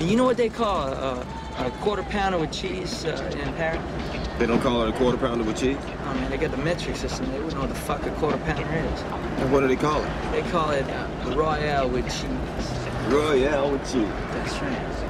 And you know what they call a, a quarter pounder with cheese uh, in Paris? They don't call it a quarter pounder with cheese? Oh man, they got the metric system. They wouldn't know what the fuck a quarter pounder is. And what do they call it? They call it uh, Royale with cheese. Royale with cheese. That's right.